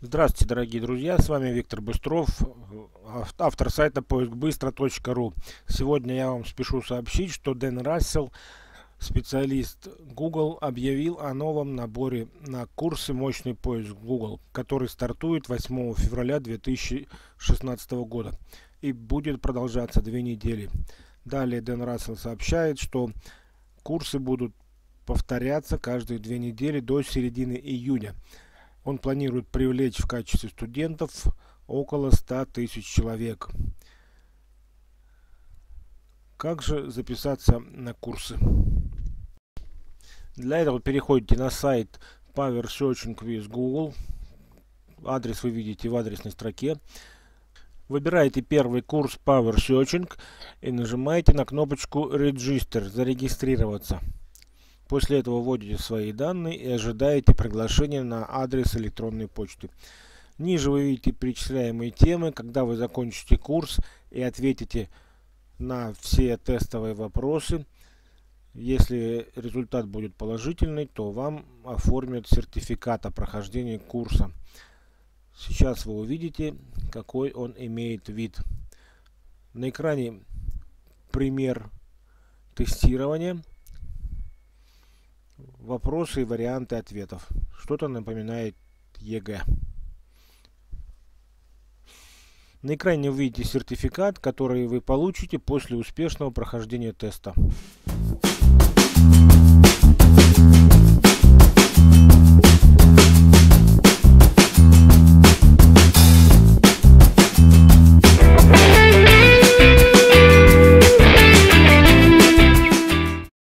Здравствуйте, дорогие друзья, с вами Виктор Быстров, автор сайта поискбыстро.ру. Сегодня я вам спешу сообщить, что Дэн Рассел, специалист Google, объявил о новом наборе на курсы «Мощный поиск Google», который стартует 8 февраля 2016 года и будет продолжаться две недели. Далее Дэн Рассел сообщает, что курсы будут повторяться каждые две недели до середины июня. Он планирует привлечь в качестве студентов около 100 тысяч человек. Как же записаться на курсы? Для этого переходите на сайт Power Searching with Google. Адрес вы видите в адресной строке. Выбираете первый курс Power Searching и нажимаете на кнопочку Register, зарегистрироваться. После этого вводите свои данные и ожидаете приглашения на адрес электронной почты. Ниже вы видите перечисляемые темы. Когда вы закончите курс и ответите на все тестовые вопросы, если результат будет положительный, то вам оформят сертификат о прохождении курса. Сейчас вы увидите, какой он имеет вид. На экране пример тестирования вопросы и варианты ответов. Что-то напоминает ЕГЭ. На экране вы видите сертификат, который вы получите после успешного прохождения теста.